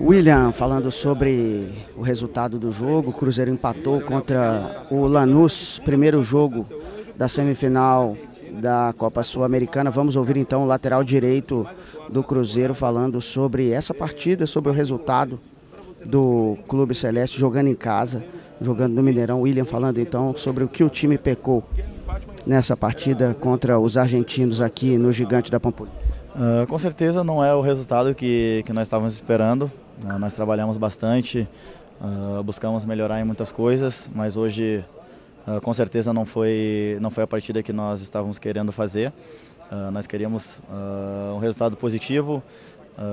William, falando sobre o resultado do jogo, o Cruzeiro empatou contra o Lanús, primeiro jogo da semifinal da Copa Sul-Americana. Vamos ouvir então o lateral direito do Cruzeiro falando sobre essa partida, sobre o resultado do Clube Celeste jogando em casa, jogando no Mineirão. William falando então sobre o que o time pecou nessa partida contra os argentinos aqui no Gigante da Pampulha. Uh, com certeza não é o resultado que, que nós estávamos esperando. Uh, nós trabalhamos bastante, uh, buscamos melhorar em muitas coisas, mas hoje com certeza não foi, não foi a partida que nós estávamos querendo fazer. nós queríamos um resultado positivo,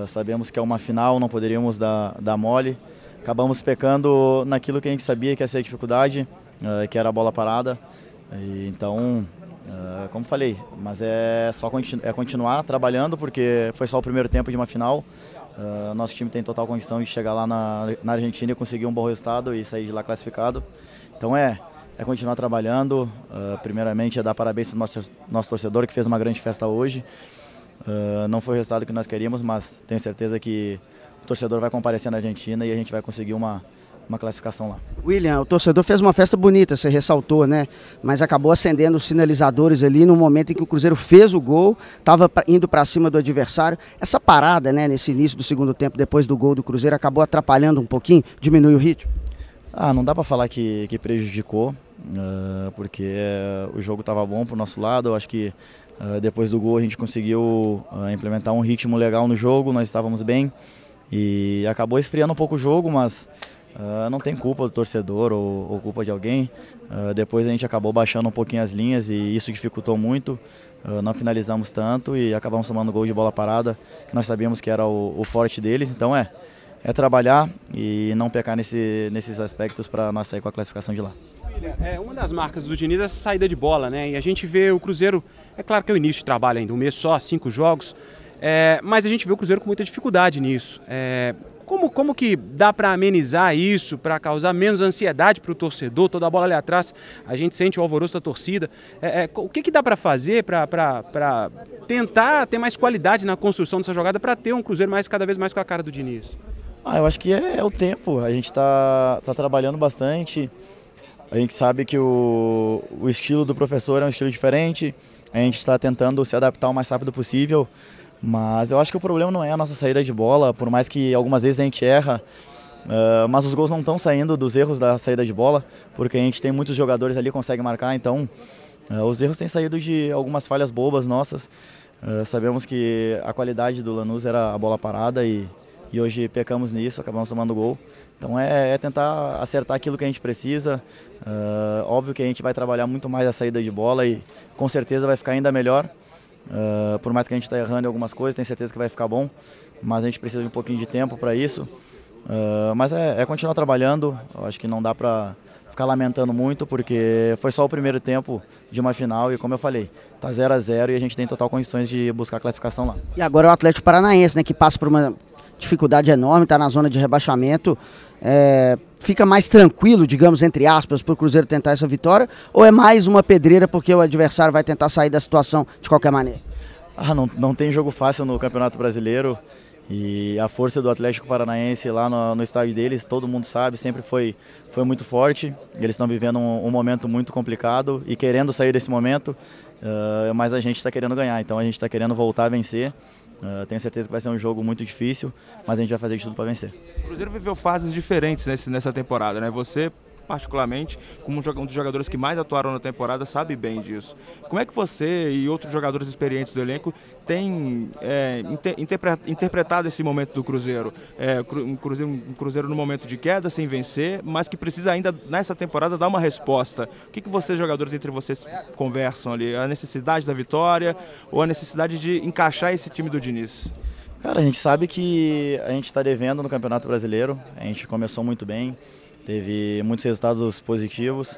sabemos que é uma final, não poderíamos dar, dar mole. Acabamos pecando naquilo que a gente sabia que ia ser a dificuldade, que era a bola parada. E, então Uh, como falei, mas é só continu é continuar trabalhando porque foi só o primeiro tempo de uma final. Uh, nosso time tem total condição de chegar lá na, na, Argentina e conseguir um bom resultado e sair de lá classificado. Então é, é continuar trabalhando. Uh, primeiramente é dar parabéns para o nosso, nosso torcedor que fez uma grande festa hoje. não foi o resultado que nós queríamos, mas tenho certeza que o torcedor vai comparecer na Argentina e a gente vai conseguir uma, uma classificação lá. William, o torcedor fez uma festa bonita, você ressaltou, né? Mas acabou acendendo os sinalizadores ali no momento em que o Cruzeiro fez o gol, estava indo para cima do adversário. Essa parada, né, nesse início do segundo tempo, depois do gol do Cruzeiro, acabou atrapalhando um pouquinho, diminuiu o ritmo? Ah, não dá para falar que, que prejudicou, uh, porque uh, o jogo estava bom para o nosso lado. Eu acho que uh, depois do gol a gente conseguiu implementar um ritmo legal no jogo, nós estávamos bem e acabou esfriando um pouco o jogo, mas Uh, não tem culpa do torcedor ou, ou culpa de alguém. Uh, depois a gente acabou baixando um pouquinho as linhas e isso dificultou muito. Uh, não finalizamos tanto e acabamos tomando gol de bola parada, que nós sabíamos que era o, o forte deles. Então é, é trabalhar e não pecar nesse, nesses aspectos para nós sair com a classificação de lá. É, uma das marcas do Diniz é a saída de bola, né? E a gente vê o Cruzeiro, é claro que é o início de trabalho ainda, um mês só, cinco jogos, é, mas a gente vê o Cruzeiro com muita dificuldade nisso. É, como, como que dá para amenizar isso, para causar menos ansiedade para o torcedor? Toda a bola ali atrás, a gente sente o alvoroço da torcida. É, é, o que, que dá para fazer para tentar ter mais qualidade na construção dessa jogada para ter um Cruzeiro mais cada vez mais com a cara do Diniz? Ah, eu acho que é, é o tempo. A gente está tá trabalhando bastante. A gente sabe que o, o estilo do professor é um estilo diferente. A gente está tentando se adaptar o mais rápido possível. Mas eu acho que o problema não é a nossa saída de bola, por mais que algumas vezes a gente erra, uh, mas os gols não estão saindo dos erros da saída de bola, porque a gente tem muitos jogadores ali que conseguem marcar, então uh, os erros têm saído de algumas falhas bobas nossas. Uh, sabemos que a qualidade do Lanús era a bola parada e, e hoje pecamos nisso, acabamos tomando gol. Então é, é tentar acertar aquilo que a gente precisa. óbvio que a gente vai trabalhar muito mais a saída de bola e com certeza vai ficar ainda melhor. Uh, por mais que a gente está errando em algumas coisas, tenho certeza que vai ficar bom, mas a gente precisa de um pouquinho de tempo para isso. Uh, mas é, é, continuar trabalhando, eu acho que não dá para ficar lamentando muito, porque foi só o primeiro tempo de uma final e como eu falei, tá 0 a 0 e a gente tem total condições de buscar a classificação lá. E agora é o Atlético Paranaense, né, que passa por uma dificuldade enorme, está na zona de rebaixamento. É, fica mais tranquilo, digamos, entre aspas, para o Cruzeiro tentar essa vitória? Ou é mais uma pedreira porque o adversário vai tentar sair da situação de qualquer maneira? Ah, não, não tem jogo fácil no Campeonato Brasileiro. E a força do Atlético Paranaense lá no, no estádio deles, todo mundo sabe, sempre foi, foi muito forte. Eles estão vivendo um, um, momento muito complicado e querendo sair desse momento, uh, mas a gente está querendo ganhar, então a gente está querendo voltar a vencer. Uh, tenho certeza que vai ser um jogo muito difícil, mas a gente vai fazer de tudo para vencer. O Cruzeiro viveu fases diferentes nesse, nessa temporada, né? Você particularmente, como um dos jogadores que mais atuaram na temporada, sabe bem disso. Como é que você e outros jogadores experientes do elenco têm é, interpretado esse momento do Cruzeiro? É, um, cruzeiro? Um Cruzeiro no momento de queda, sem vencer, mas que precisa ainda, nessa temporada, dar uma resposta. O que, que vocês, jogadores, entre vocês, conversam ali? A necessidade da vitória ou a necessidade de encaixar esse time do Diniz? Cara, a gente sabe que a gente está devendo no Campeonato Brasileiro, a gente começou muito bem, teve muitos resultados positivos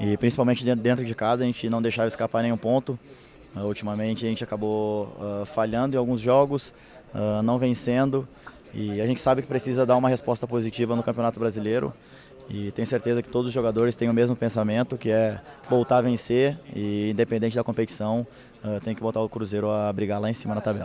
e principalmente dentro de casa a gente não deixava escapar nenhum ponto. Uh, ultimamente a gente acabou uh, falhando em alguns jogos, uh, não vencendo e a gente sabe que precisa dar uma resposta positiva no Campeonato Brasileiro e tenho certeza que todos os jogadores têm o mesmo pensamento, que é voltar a vencer e independente da competição, tem que botar o Cruzeiro a brigar lá em cima na tabela.